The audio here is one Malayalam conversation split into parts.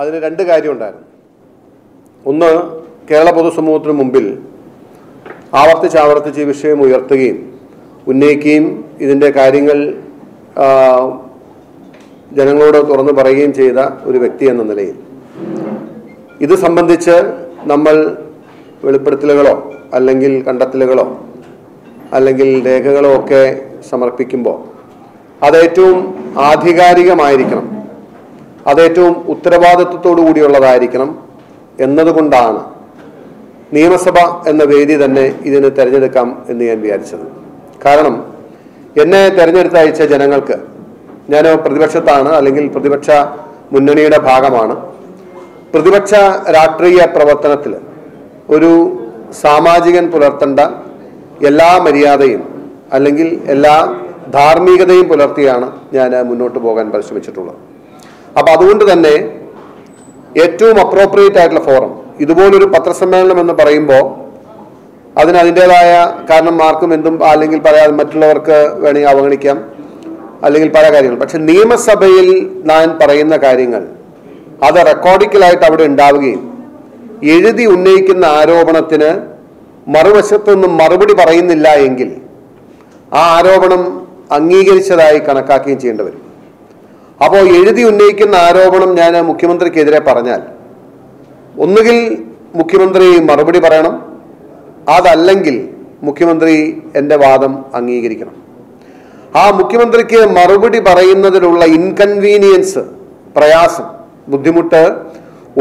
അതിന് രണ്ട് കാര്യമുണ്ടായിരുന്നു ഒന്ന് കേരള പൊതുസമൂഹത്തിന് മുമ്പിൽ ആവർത്തിച്ച് ആവർത്തിച്ച് ഈ വിഷയം ഉയർത്തുകയും ഉന്നയിക്കുകയും ഇതിന്റെ കാര്യങ്ങൾ ജനങ്ങളോട് തുറന്നു പറയുകയും ചെയ്ത ഒരു വ്യക്തി എന്ന നിലയിൽ. ഇത് സംബന്ധിച്ച് നമ്മൾ വെളിപ്പെടുത്തലുകളോ അല്ലെങ്കിൽ കണ്ടെത്തലുകളോ അല്ലെങ്കിൽ രേഖകളോ ഒക്കെ സമർപ്പിക്കുമ്പോൾ അത് ഏറ്റവും ആധികാരികമായിരിക്കണം. അത് ഏറ്റവും ഉത്തരവാദിത്വത്തോടു കൂടിയുള്ളതായിരിക്കണം എന്നതുകൊണ്ടാണ് നിയമസഭ എന്ന വേദി തന്നെ ഇതിന് തിരഞ്ഞെടുക്കാം എന്ന് ഞാൻ വിചാരിച്ചത്. കാരണം എന്നെ തിരഞ്ഞെടുത്ത് അയച്ച ജനങ്ങൾക്ക് ഞാൻ പ്രതിപക്ഷത്താണ് അല്ലെങ്കിൽ പ്രതിപക്ഷ മുന്നണിയുടെ ഭാഗമാണ്. പ്രതിപക്ഷ രാഷ്ട്രീയ പ്രവർത്തനത്തിൽ ഒരു സാമാജികൻ പുലർത്തേണ്ട എല്ലാ മര്യാദയും അല്ലെങ്കിൽ എല്ലാ ധാർമ്മികതയും പുലർത്തിയാണ് ഞാൻ മുന്നോട്ട് പോകാൻ പരിശ്രമിച്ചിട്ടുള്ളത്. അപ്പം അതുകൊണ്ട് തന്നെ ഏറ്റവും അപ്രോപ്രിയേറ്റ് ആയിട്ടുള്ള ഫോറം ഇതുപോലൊരു പത്രസമ്മേളനം എന്ന് പറയുമ്പോൾ അതിന് അതിന്റെതായ കാരണം മാർക്കും എന്തും അല്ലെങ്കിൽ പറയാതെ മറ്റുള്ളവർക്ക് വേണമെങ്കിൽ അവഗണിക്കാം അല്ലെങ്കിൽ പല കാര്യങ്ങൾ. പക്ഷെ നിയമസഭയിൽ ഞാൻ പറയുന്ന കാര്യങ്ങൾ അത് റെക്കോർഡിക്കലായിട്ട് അവിടെ ഉണ്ടാവുകയും എഴുതി ഉന്നയിക്കുന്ന ആരോപണത്തിന് മറുവശത്തൊന്നും മറുപടി പറയുന്നില്ല എങ്കിൽ ആ ആരോപണം അംഗീകരിച്ചതായി കണക്കാക്കുകയും ചെയ്യേണ്ടി വരും. അപ്പോൾ എഴുതി ഉന്നയിക്കുന്ന ആരോപണം ഞാൻ മുഖ്യമന്ത്രിക്കെതിരെ പറഞ്ഞാൽ ഒന്നുകിൽ മുഖ്യമന്ത്രി മറുപടി പറയണം അതല്ലെങ്കിൽ മുഖ്യമന്ത്രി എന്റെ വാദം അംഗീകരിക്കണം. ആ മുഖ്യമന്ത്രിക്ക് മറുപടി പറയുന്നതിലുള്ള ഇൻകൺവീനിയൻസ് പ്രയാസം ബുദ്ധിമുട്ട്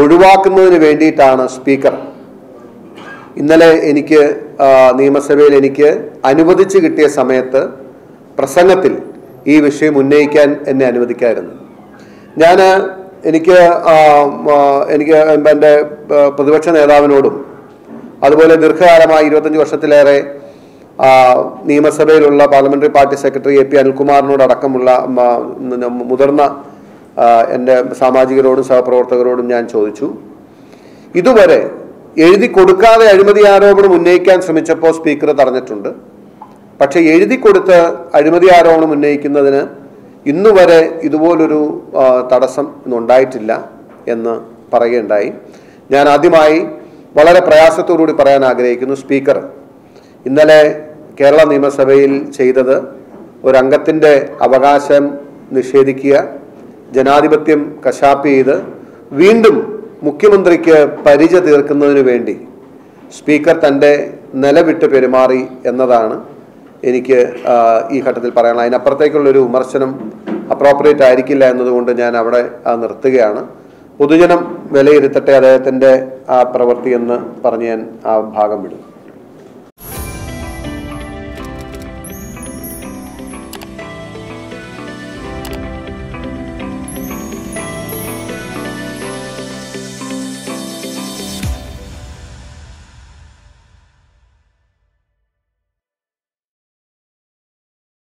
ഒഴിവാക്കുന്നതിന് വേണ്ടിയിട്ടാണ് സ്പീക്കർ. ഇന്നലെ എനിക്ക് നിയമസഭയിൽ എനിക്ക് അനുവദിച്ച് കിട്ടിയ സമയത്ത് പ്രസംഗത്തിൽ ഈ വിഷയം ഉന്നയിക്കാൻ എന്നെ അനുവദിക്കായിരുന്നു. ഞാൻ എനിക്ക് എനിക്ക് എന്റെ പ്രതിപക്ഷ നേതാവിനോടും അതുപോലെ ദീർഘകാലമായി ഇരുപത്തഞ്ച് വർഷത്തിലേറെ നിയമസഭയിലുള്ള parliamentary party secretary A P അനിൽകുമാറിനോട് അടക്കമുള്ള മ- ന- മുതിർന്ന എന്റെ സാമാജികരോടും സഹപ്രവർത്തകരോടും ഞാൻ ചോദിച്ചു. ഇതുവരെ എഴുതി കൊടുക്കാതെ അഴിമതി ആരോപണം ഉന്നയിക്കാൻ ശ്രമിച്ചപ്പോൾ സ്പീക്കർ തടഞ്ഞിട്ടുണ്ട്. പക്ഷെ എഴുതി കൊടുത്ത് അഴിമതി ആരോപണം ഉന്നയിക്കുന്നതിന് ഇന്നുവരെ ഇതുപോലൊരു തടസ്സം ഇന്നുണ്ടായിട്ടില്ല എന്ന് പറയുകയുണ്ടായി. ഞാൻ ആദ്യമായി വളരെ പ്രയാസത്തോടുകൂടി പറയാൻ ആഗ്രഹിക്കുന്നു സ്പീക്കർ. ഇന്നലെ കേരള നിയമസഭയിൽ ചെയ്തത് ഒരംഗത്തിന്റെ അവകാശം നിഷേധിക്കുക ജനാധിപത്യം കശാപ്പ് ചെയ്ത് വീണ്ടും മുഖ്യമന്ത്രിക്ക് പരിച തീർക്കുന്നതിന് വേണ്ടി സ്പീക്കർ തന്റെ നിലവിട്ട് പെരുമാറി എന്നതാണ് എനിക്ക് ഈ ഘട്ടത്തിൽ പറയാനുള്ളത് അതിനപ്പുറത്തേക്കുള്ളൊരു വിമർശനം അപ്രോപ്രിയേറ്റ് ആയിരിക്കില്ല എന്നതുകൊണ്ട് ഞാൻ അവിടെ നിർത്തുകയാണ്. പൊതുജനം വിലയിരുത്തട്ടെ അദ്ദേഹത്തിന്റെ ആ പ്രവൃത്തി എന്ന് പറഞ്ഞ് ഞാൻ ആ ഭാഗം വിടും